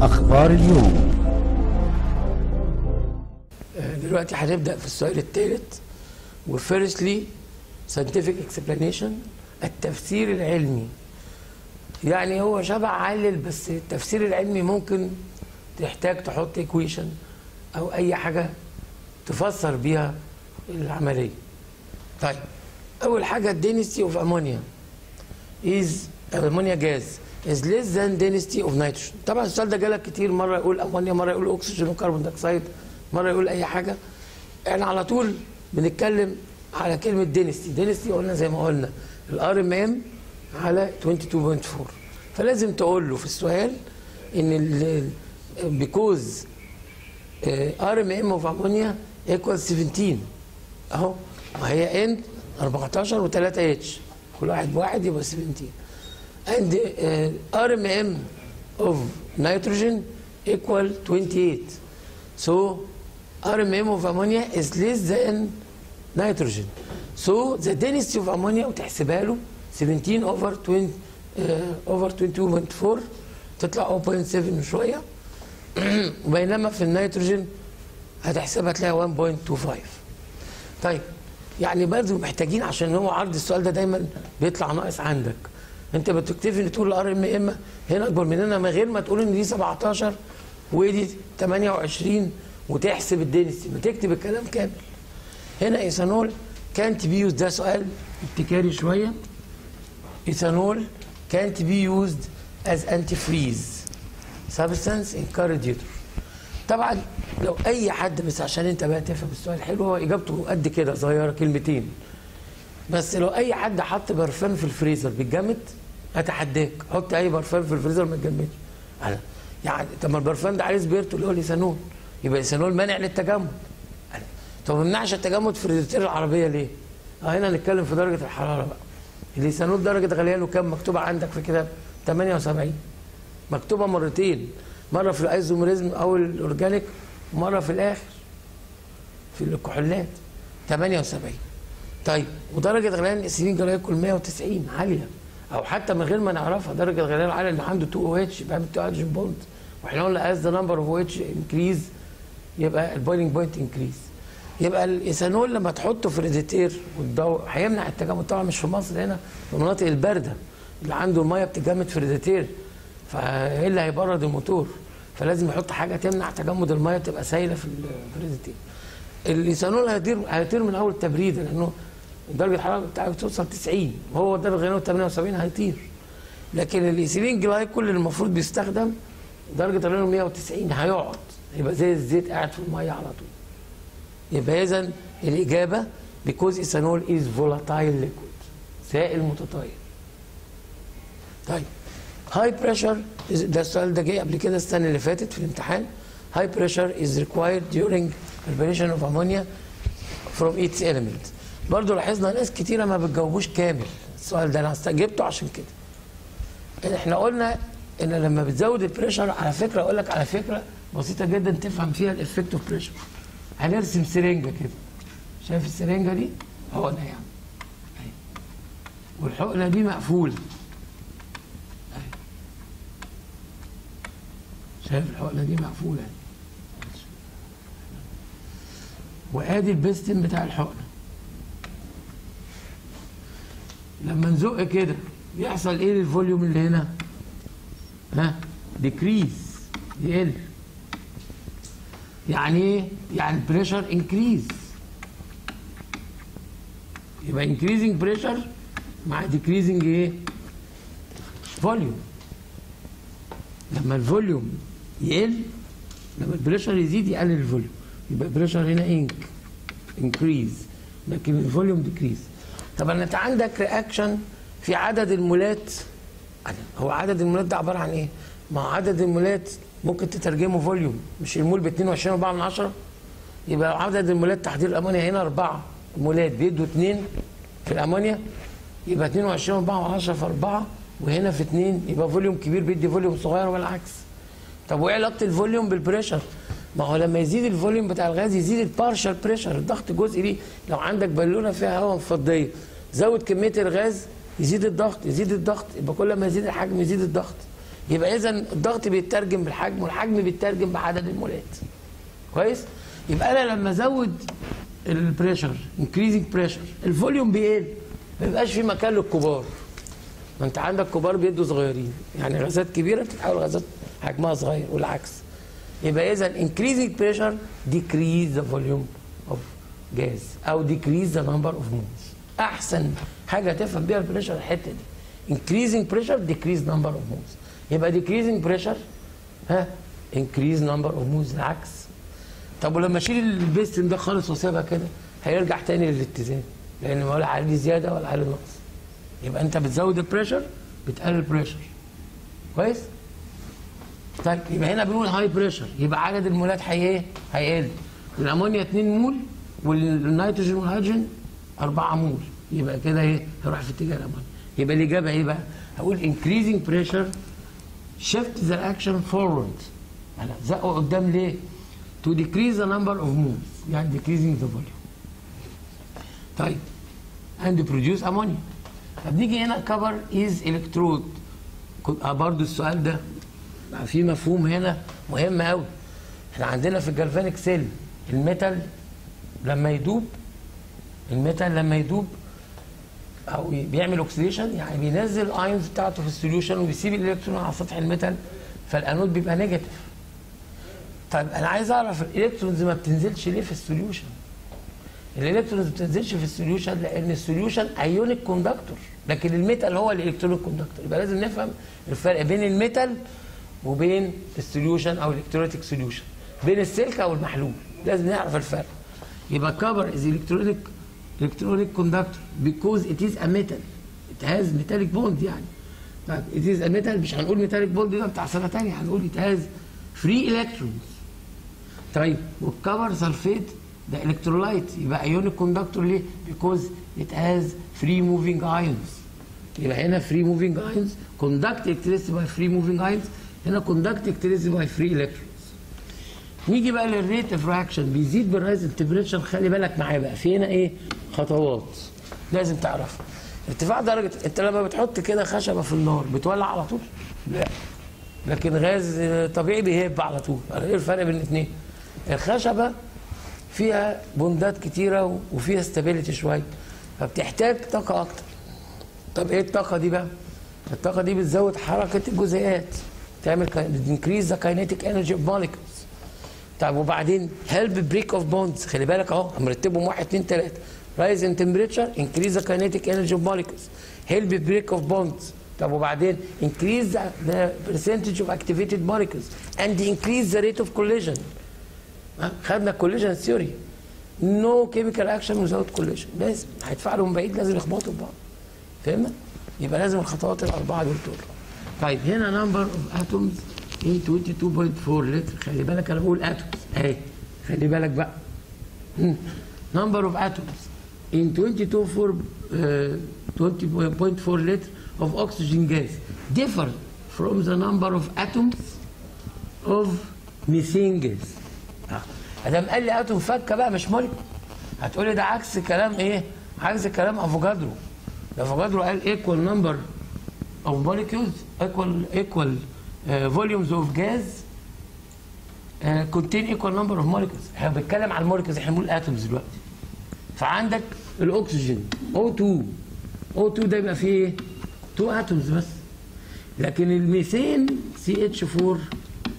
أخبار اليوم. دلوقتي هنبدأ في السؤال الثالث. وفيرستلي scientific explanation التفسير العلمي. يعني هو شبه علل بس التفسير العلمي ممكن تحتاج تحط equation أو أي حاجة تفسر بيها العملية. طيب أول حاجة density of ammonia is ammonia gas. Is less than density of nitrogen. طبعا السؤال ده جالك كتير. مرة يقول أمونيا مرة يقول أكسجين و carbon dioxide مرة يقول أي حاجة. إحنا على طول بنتكلم على كلمة density density قلنا زي ما قلنا. ال RMM على 22.4 فلازم تقول له في السؤال إن because RMM of ammonia equal 17 أهو. وهي ان 14 و3 اتش كل واحد بواحد يبقى 17 and uh, RMM of nitrogen equal 28 so RMM of ammonia is less than nitrogen. So the density of ammonia وتحسبها له 17 over 20 uh, over 22.4 تطلع 0.7 وشوية. وبينما في النيتروجين هتحسبها تلاقي 1.25 طيب يعني برضه محتاجين عشان هو عرض السؤال ده دايما بيطلع ناقص عندك. انت بتكتفي تقول ال RMM هنا أكبر مننا من غير ما تقول إن دي 17 ودي 28 وتحسب ال density ما تكتب الكلام كامل. هنا إيثانول كانت بي يوز ده سؤال ابتكاري شوية. إيثانول كانت بي يوزد از انتي فريز substance in car radiator طبعا لو أي حد بس عشان أنت بقى تفهم السؤال حلو هو إجابته قد كده صغيرة كلمتين. بس لو اي حد حط برفان في الفريزر بيتجمد اتحداك. حط اي برفان في الفريزر ما يتجمدش. يعني طب ما البرفان ده عليه سبيرتو اللي هو الإيثانول. يبقى الايثانول مانع للتجمد. طب ما يمنعش التجمد في الريزرتير العربية ليه؟ آه هنا نتكلم في درجة الحرارة بقى. الإيثانول درجة غليانه كام؟ مكتوبة عندك في كتاب 78 مكتوبة مرتين. مرة في ال isomerism أو ال organic ومرة في الآخر في الكحولات. 78 طيب ودرجة غليان ال ethylene glycol 190 عاليه أو حتى من غير ما نعرفها. درجة الغليان العاليه اللي عنده 2 OH بيعمل 2 hydrogen bond. وإحنا قلنا as the number of OH increase يبقى ال boiling point increase يبقى الإيثانول لما تحطه في الريزيتير والضوء هيمنع التجمد طبعا مش في مصر هنا في المناطق الباردة اللي عنده المية بتتجمد في الريزيتير. فإيه اللي هيبرد الموتور؟ فلازم يحط حاجة تمنع تجمد المية تبقى سايلة في الريزيتير. الإيثانول هيطير هيطير من أول تبريد لأنه درجة الحرارة بتاعته بتوصل 90 وهو درجة غليانه 78 هيطير. لكن ال ethylene glycol اللي المفروض بيستخدم درجة غليانه 190 هيقعد يبقى زي الزيت قاعد في المية على طول. يبقى اذا الإجابة because ethanol is volatile liquid سائل متطاير طيب high pressure ده السؤال ده جه قبل كده السنة اللي فاتت في الامتحان. high pressure is required during preparation of ammonia from its element. برضه لاحظنا ناس كتيرة ما بتجاوبوش كامل. السؤال ده أنا استجبته عشان كده. إحنا قلنا إن لما بتزود ال pressure على فكرة أقول لك على فكرة بسيطة جدا تفهم فيها ال effect of pressure هنرسم سرنجة كده. شايف السرنجة دي؟ حقنه يعني. والحقنه دي مقفولة. شايف الحقنه دي مقفولة. وأدي البستن بتاع الحقنه لما نزق كده بيحصل إيه لل volume اللي هنا؟ ها؟ decrease يقل. يعني إيه؟ يعني pressure increase يبقى increasing pressure مع decreasing إيه؟ volume لما ال volume يقل لما ال pressure يزيد يقلل ال volume. يبقى ال pressure هنا inc increase لكن ال volume decrease طبعا أنت عندك reaction في عدد المولات هو عدد المولات ده عبارة عن إيه؟ ما عدد المولات ممكن تترجمه volume مش المول ب 22 4 من 10 يبقى عدد المولات تحضير الأمونيا هنا 4 مولات بيدوا 2 في الأمونيا يبقى 22 4 من 10 في 4 وهنا في 2 يبقى volume كبير بيدي volume صغير والعكس طب وإيه علاقة ال volume بال pressure؟ ما هو لما يزيد ال volume بتاع الغاز يزيد ال partial pressure الضغط الجزئي دي لو عندك بالونة فيها هواء مفضية زود كمية الغاز يزيد الضغط يزيد الضغط يبقى كل ما يزيد الحجم يزيد الضغط. يبقى اذا الضغط بيترجم بالحجم والحجم بيترجم بعدد المولات. كويس؟ يبقى أنا لما أزود ال pressure increasing pressure ال volume بيقل ما بيبقاش في مكان للكبار. ما أنت عندك كبار بيدوا صغيرين يعني غازات كبيرة بتتحول غازات حجمها صغير والعكس. يبقى إذا increasing pressure decrease the volume of gas أو decrease the number of moles أحسن حاجة تفهم بيها ال pressure الحتة دي. increasing pressure decrease number of moles يبقى decreasing pressure ها increase number of moles العكس. طب ولما أشيل البيستم ده خالص وأسيبها كده هيرجع تاني للاتزان لأن ولا عليه زيادة ولا عليه نقص. يبقى أنت بتزود ال pressure بتقلل ال pressure كويس؟ طيب يبقى هنا بنقول high pressure يبقى عدد المولات هي إيه؟ هيقل الأمونيا 2 مول والنيتروجين والهيدروجين 4 مول. يبقى كده إيه؟ هيروح في اتجاه الأمونيا. يبقى الإجابة إيه بقى؟ هقول increasing pressure shift the reaction forward. أنا زقه قدام ليه؟ to decrease the number of moles. يعني decreasing the volume. طيب and produce ammonia. طب نيجي هنا electrode. كنت- آه برضو السؤال ده في مفهوم هنا مهم قوي إحنا عندنا في ال galvanic cell ال metal لما يدوب ال metal لما يدوب أو بيعمل oxidation يعني بينزل ال ions بتاعته في ال solution وبيسيب الإلكترون على سطح الميتال فالأنود بيبقى negative طيب أنا عايز أعرف ال electrons ما بتنزلش ليه في ال solution الإلكترونز ما بتنزلش في السوليوشن لأن السوليوشن ايونيك كوندكتور لكن الميتال هو الإلكترونيك كوندكتور يبقى لازم نفهم الفرق بين ال metal وبين ال solution أو ال electrolytic solution بين السلك أو المحلول لازم نعرف الفرق. يبقى copper is electronic electronic conductor because it is a metal it has metallic bond يعني. طيب it is a metal مش هنقول metallic bond ده بتاع سنة ثانية هنقول it has free electrons طيب وال copper sulphate ده electrolyte يبقى ionic conductor ليه؟ because it has free moving ions يبقى هنا free moving ions conduct electricity by free moving ions هنا conduct electricity by free electrons نيجي بقى لل rate of reaction بيزيد بال rise ال temperature خلي بالك معايا بقى. في هنا إيه؟ خطوات. لازم تعرفها. ارتفاع درجه انت لما بتحط كده خشبة في النار بتولع على طول؟ لا. لكن غاز طبيعي بيهب على طول. إيه الفرق بين الاثنين الخشبة فيها bondات كتيرة وفيها stability شوية. فبتحتاج طاقة أكتر. طب إيه الطاقة دي بقى؟ الطاقة دي بتزود حركة الجزيئات. تعمل increase the kinetic energy of molecules طب وبعدين help break of bonds خلي بالك اهو مرتبهم واحد اثنين ثلاثة rise in temperature increase the kinetic energy of molecules help break of bonds طب وبعدين the percentage of activated molecules and increase the rate of collision. ها؟ خدنا collision theory. No chemical reaction without collision. لازم هيدفعوا من بعيد لازم يخبطوا ببعض. فهمنا؟ يبقى لازم الخطوات الأربعة دول تقول طيب هنا number of atoms in 22.4 لتر. خلي بالك أنا بقول atoms أهي خلي بالك بقى. مم. number of atoms in 22.4 uh, 20.4 liter of oxygen gas. Differ from the number of atoms of methane gas. آه. أدام قال لي أتوم فكة بقى مش مولكيول هتقولي ده عكس كلام إيه؟ عكس كلام أفوكادرو. أفوكادرو قال equal number of molecules equal equal uh, volumes of gas uh, contain equal number of molecules إحنا بنتكلم عن ال molecules إحنا بنقول atoms دلوقتي فعندك الأكسجين O2 O2 ده يبقى فيه إيه؟ 2 atoms بس لكن ال methane CH4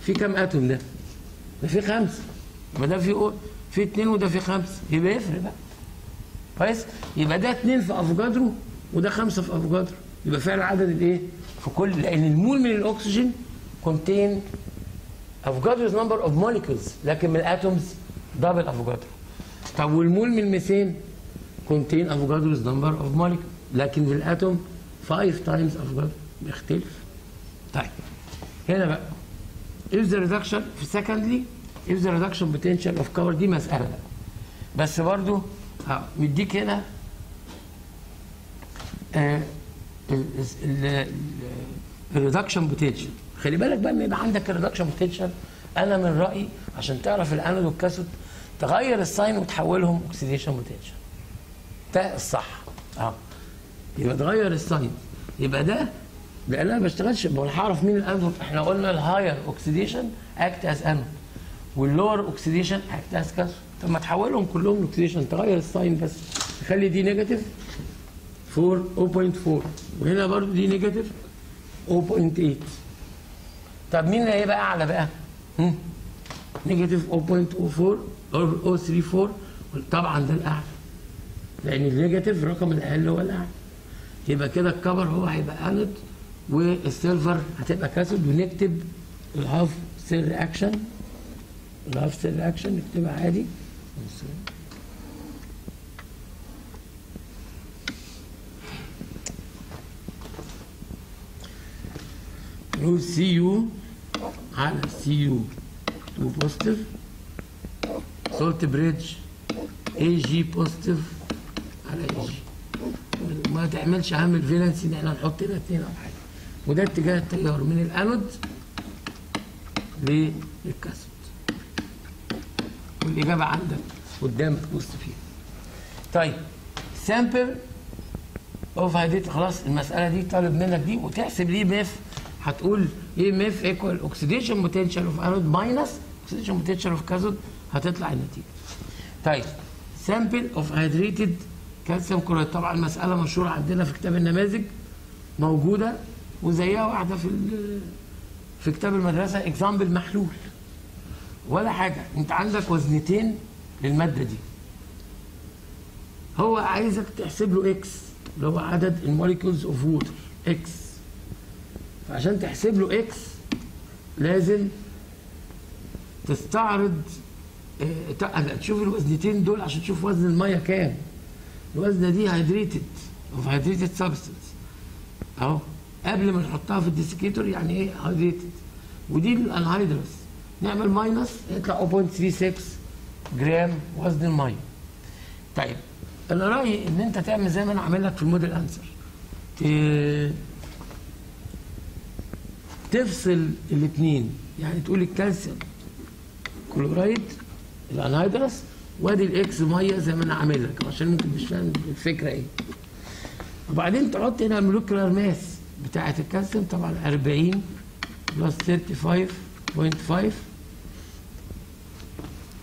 في كام atom ده؟ ده فيه خمسه يبقى ده فيه فيه اتنين وده فيه خمسه يبقى يفرق بقى كويس؟ يبقى ده اتنين في أفوجادرو وده خمسة في أفوجادرو يبقى فعلا عدد الايه؟ في كل لأن المول من الأكسجين contain Avogadro's number of molecules لكن من ال atoms double Avogadro طب والمول من ال methane contain Avogadro's number of molecule لكن في ال atom 5 times Avogadro بيختلف. طيب هنا بقى. If the reduction في secondly if the reduction potential of copper دي مسألة بقى. بس برضو آه مديك هنا آه ال reduction potential. خلي بالك بقى لما يبقى عندك ال reduction potential. أنا من رأيي عشان تعرف ال anode وال cathode تغير ال sign وتحولهم oxidation potential. ده الصح. آه يبقى تغير ال sign. يبقى ده لأن أنا ما بشتغلش ما أنا هعرف مين الانود إحنا قلنا ال higher oxidation act as anode وال lower oxidation act as cathode طب ما تحولهم كلهم ل oxidation تغير ال sign بس. تخلي دي negative 4 0.4 وهنا برضو دي negative 0.8 طب مين اللي هيبقى أعلى بقى؟ negative 0.04 أو 0.34 طبعا ده الأعلى. لأن ال negative الرقم الأقل هو الأعلى. يبقى كده ال copper هو هيبقى anode وال silver هتبقى cathode ونكتب ال half cell reaction ال half cell reaction نكتبها عادي. Cu على Cu 2 positive salt bridge Ag positive على Ag ما تعملش عامل valency إن إحنا نحط هنا. اثنين أو حاجة وده اتجاه التيار من الانود للكاثود والإجابة عندك قدامك بص فيها طيب. sample of hydrated خلاص المسألة دي طالب منك دي وتحسب ليه emf هتقول إيه emf equal oxidation potential of anode minus oxidation potential of cathode هتطلع النتيجة. طيب sample of hydrated calcium chloride طبعا مسألة مشهورة عندنا في كتاب النماذج موجودة وزيها واحدة في في كتاب المدرسة example محلول. ولا حاجة انت عندك وزنتين للمادة دي. هو عايزك تحسب له x اللي هو عدد ال molecules of water x فعشان تحسب له x لازم تستعرض تق- تشوف الوزنتين دول عشان تشوف وزن المية كام. الوزنة دي hydrated of hydrated substance أهو قبل ما نحطها في ال desiccator يعني إيه hydrated ودي ال anhydrous نعمل minus يطلع 0.36 جرام وزن المية. طيب أنا رأيي إن أنت تعمل زي ما أنا عامل لك في ال model answer تفصل الاثنين. يعني تقول الكالسيوم chloride ال anhydrous وادي ال x ميه زي ما أنا عامل لك. عشان ممكن مش فاهم الفكرة إيه. وبعدين تحط هنا ال molecular mass بتاعة الكالسيوم طبعا 40 plus 35.5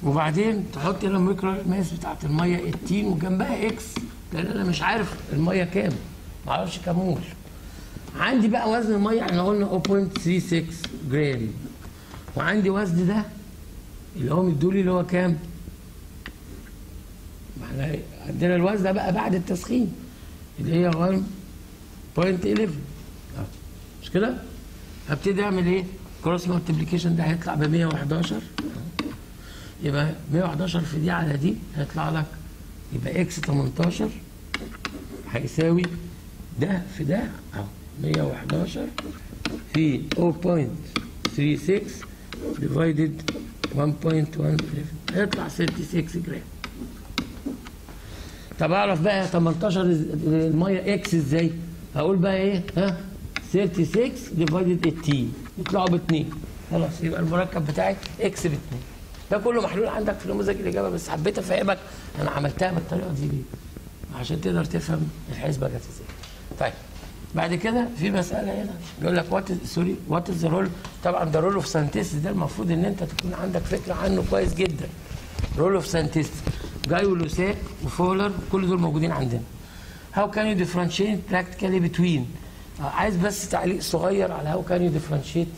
وبعدين تحط هنا ال molecular mass بتاعة الميه 18 وجنبها x لأن أنا مش عارف الميه كام. ما أعرفش كام مول. عندي بقى وزن الميه إحنا قلنا 0.36 جرام وعندي وزن ده اللي هو مدولي اللي هو كام؟ إحنا عندنا الوزن ده بقى بعد التسخين اللي هي 1.11 أهو. مش كده؟ هبتدي اعمل إيه؟ cross multiplication ده هيطلع ب 111 يبقى 111 في دي على دي هيطلع لك يبقى x 18 هيساوي ده في ده أهو 111 في 0.36 divided 1.111 هيطلع 36 جرام طب اعرف بقى 18 المية x إزاي؟ هقول بقى إيه؟ ها 36 divided 18 يطلعوا باثنين خلاص يبقى المركب بتاعي x باثنين ده كله محلول عندك في نموذج الإجابة بس حبيت أفهمك أنا عملتها بالطريقة دي ليه؟ عشان تقدر تفهم الحسبة جت إزاي. طيب بعد كده في مسألة هنا. بيقول لك what sorry what is role طبعا ده role of scientist ده المفروض إن أنت تكون عندك فكرة عنه كويس جدا. role of scientist جاي لوساك وفولر كل دول موجودين عندنا. how can you differentiate practically between عايز بس تعليق صغير على how can you differentiate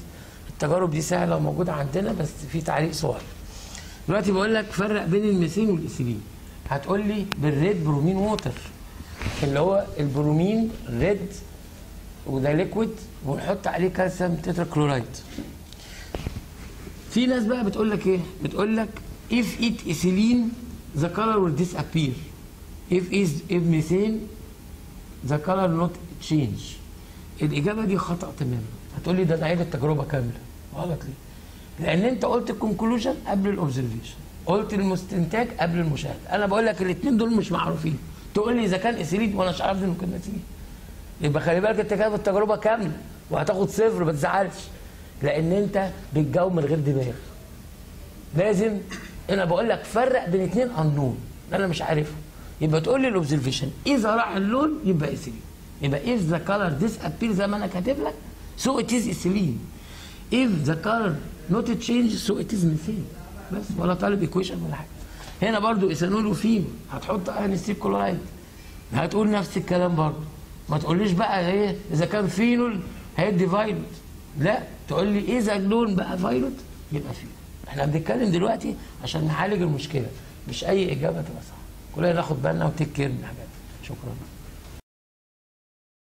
التجارب دي سهلة وموجودة عندنا بس في تعليق صغير. دلوقتي بقول لك فرق بين ال methane وال ethylene هتقول لي بال red bromine water اللي هو ال bromine red وده liquid ونحط عليه calcium tetrachloride في ناس بقى بتقول لك إيه؟ بتقول لك if it ethylene the color will disappear. If is if methane the color not change. الإجابة دي خطأ تماما. هتقول لي ده أنا عيد التجربة كاملة. غلط ليه؟ لأن أنت قلت ال conclusion قبل ال observation قلت المستنتج قبل المشاهدة. أنا بقول لك الاثنين دول مش معروفين. تقول لي إذا كان اثيلين وأنا مش عارف انه كان اثيلين يبقى خلي بالك انت كده التجربة كاملة وهتاخد صفر ما تزعلش. لأن انت بتجاوب من غير دماغ. لازم أنا بقول لك فرق بين اثنين انون أنا مش عارفهم. يبقى تقول لي ال observation اذا راح اللون يبقى اثيلين يبقى if the color disappears زي ما أنا كاتب لك so it is ethylene if the color not change so it is methane بس ولا طالب equation ولا حاجة. هنا برضو ethanol و phenol هتحط انستيك كلورايد هتقول نفس الكلام برضو. ما تقوليش بقى إيه إذا كان فينول هيدي violet. لا تقول لي إذا اللون بقى violet يبقى فينول. إحنا بنتكلم دلوقتي عشان نعالج المشكلة مش أي إجابة تبقى صح. كلنا ناخد بالنا وتك كير من الحاجات. شكرا.